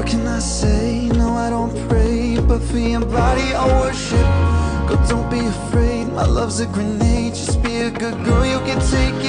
What can I say? No, I don't pray But for your body I worship. Girl, don't be afraid. My love's a grenade. Just be a good girl, you can take